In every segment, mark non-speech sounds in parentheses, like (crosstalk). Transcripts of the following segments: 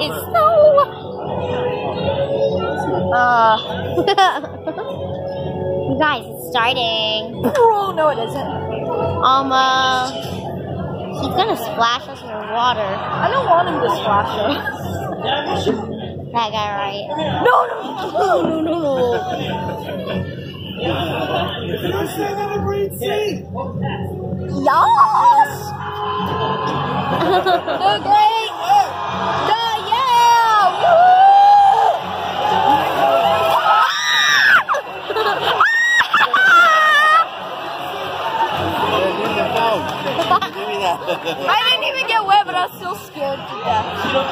is snow. Uh, (laughs) you guys, it's starting. Oh, no, it isn't. Um, uh, he's gonna splash us in water. I don't want him to splash us. That guy, right? No, no, no, no, no, no. Yes! the great! The (laughs) I didn't even get wet, but I was still scared to death. No,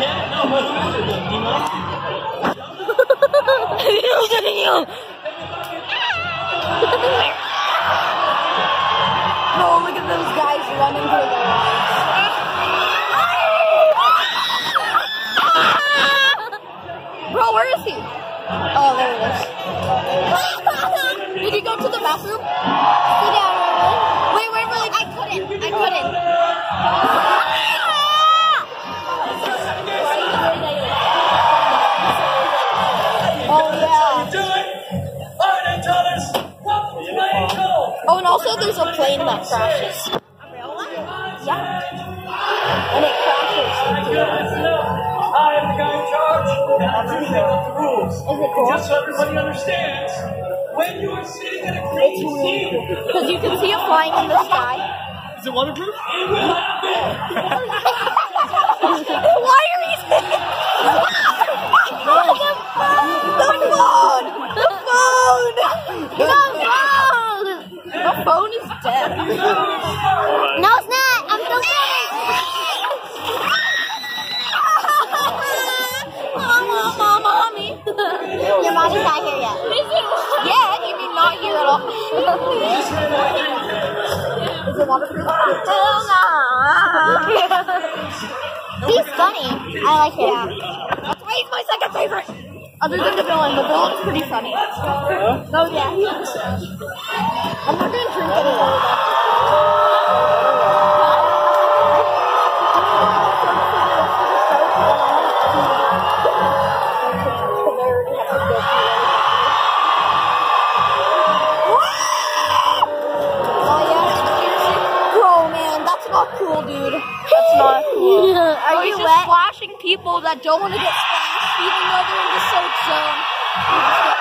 oh, look at those guys running through the lines. Bro, where is he? Oh, there he is. (laughs) Did he go to the bathroom? Sit down, there's a plane that crashes. Yeah. And it crashes. I am the guy in charge, and I'm going to make the rules. Is it cool? Just so everybody understands, when you are sitting in a It's green really seat, cool. Because you can see it flying in the sky. is it waterproof? It will happen! (laughs) Why are you (laughs) saying the phone? The phone! The phone! The phone! The phone is dead. No, it's not. I'm still filming. Mama, mama, mommy. Your mommy's not here yet. Yeah, you mean not here at all. Is it waterproof? Hell no. He's funny. I like him. That's why he's my second favorite. Other than the villain, the villain's pretty funny. Oh yeah. I'm not gonna drink anymore. Oh yeah. Bro, man, that's not cool, dude. That's not cool. Are you just wet? splashing people that don't want to get splashed, even though they're in the soak zone.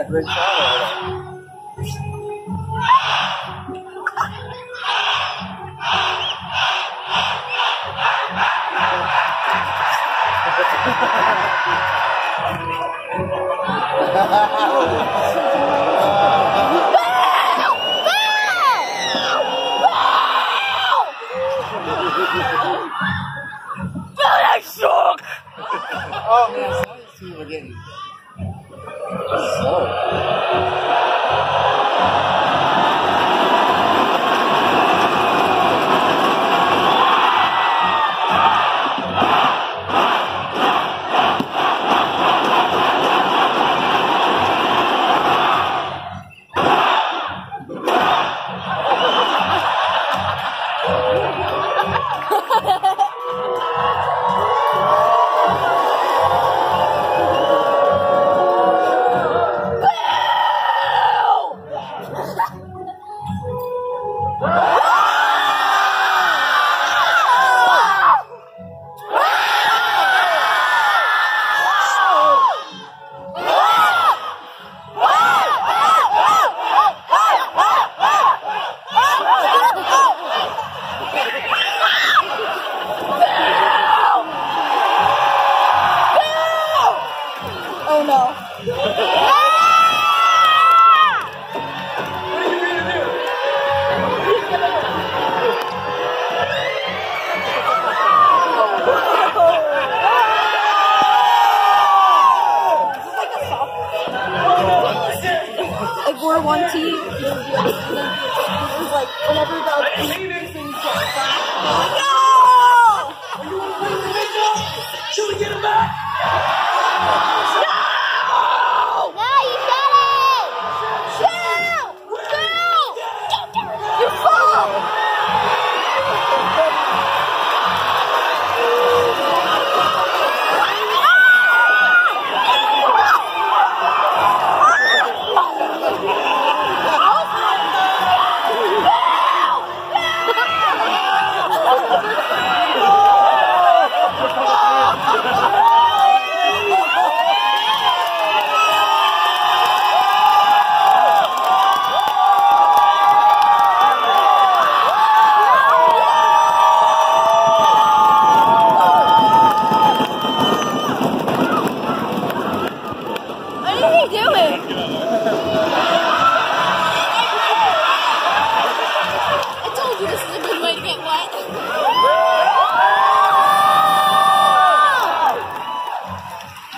A great shot. Oh man, some of these people are getting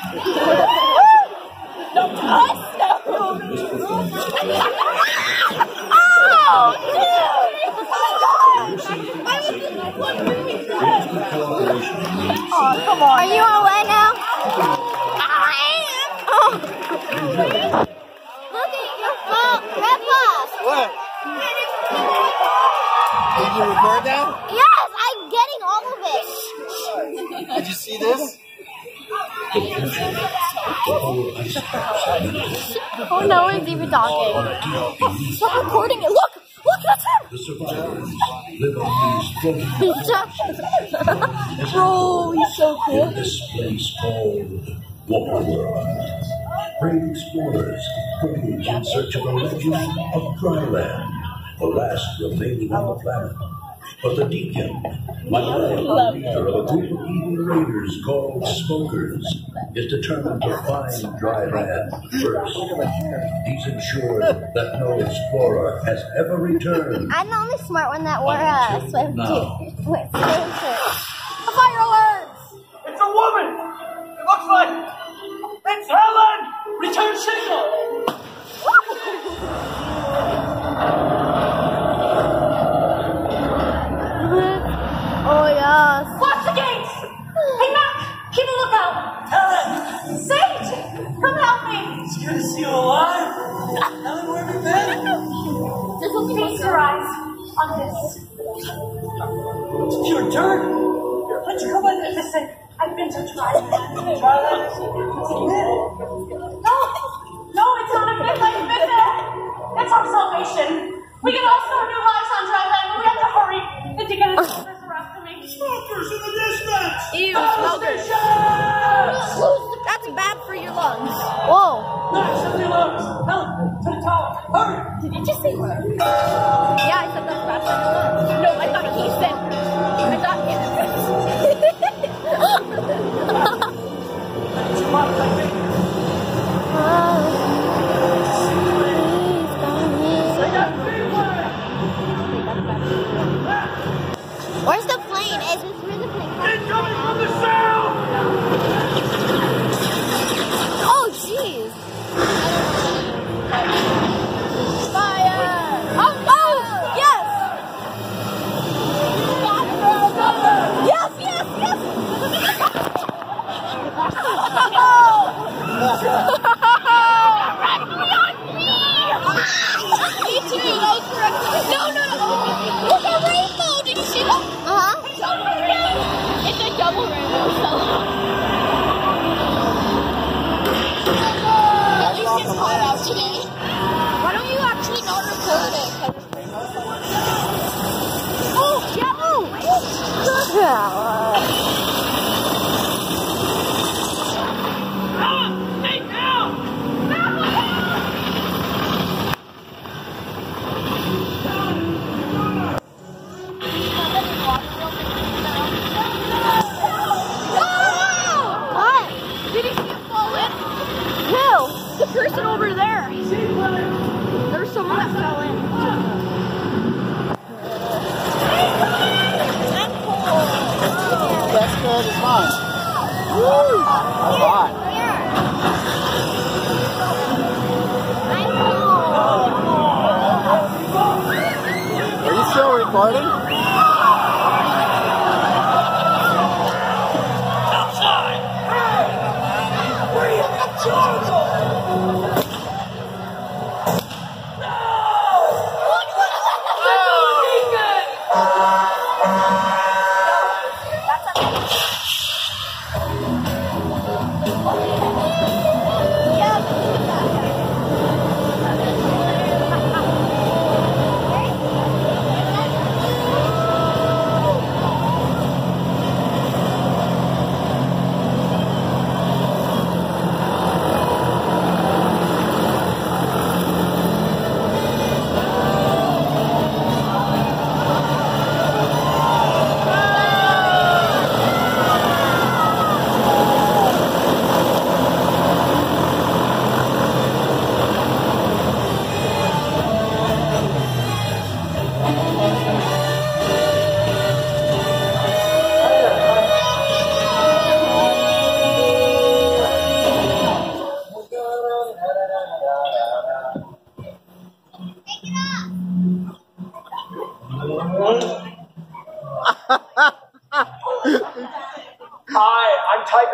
oh, come on. Are you all now? Did you record now? Yes, I'm getting all of it. Did you see this? Oh, no one's even talking. Stop recording it. Look. Look, that's him. The survivors live on these floating Bro, he's so cool. in this place called Waterworld. Brave explorers voyage in search of a legend of Dryland, the last remaining on the planet. But the Deacon, my leader of a group of evil raiders called Smokers, is determined to find Dryland first. He's ensured that no explorer has ever returned. I'm the only smart one that wore a swim Now. suit. With swim shirt. Fire alerts. It's a woman! It looks like it's Helen! Return signal! No, no, it's not a myth. I've been there. It's our salvation. We can all start new lives on dry land, but we have to hurry. The Deacon and Smokers are after me. Smokers in the distance! Ew, smokers. That's bad for your lungs. Whoa. Nice, shut your lungs! Helen, to the tower! Hurry! Did you just say what? Yeah, I said that's bad for your lungs. No, I thought he said. That's good. It's fine. That's fine. Are you still recording?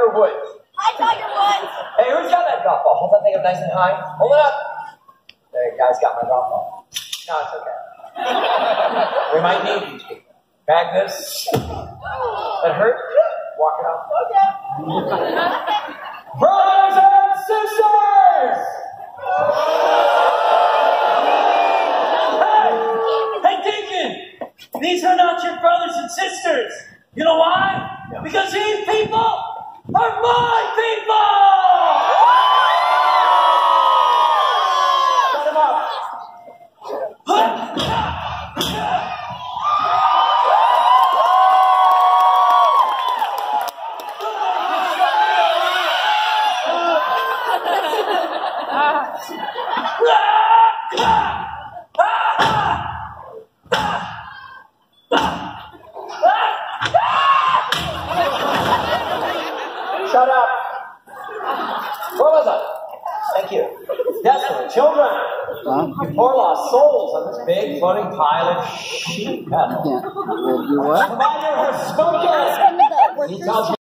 Tiger Woods. Hi, Tiger Woods. Hey, who's got that golf ball? Hold that thing up nice and high. Hold it up. There, you guys got my golf ball. No, it's okay. (laughs) we might need these people. Bag this. That hurt? Walk it off. Okay. Brothers and sisters! Hey, hey, Deacon! These are not your brothers and sisters. You know why? Because these people are my people! On this big floating pile of sheet metal. Yeah. You what? Provider has spoken. He tells me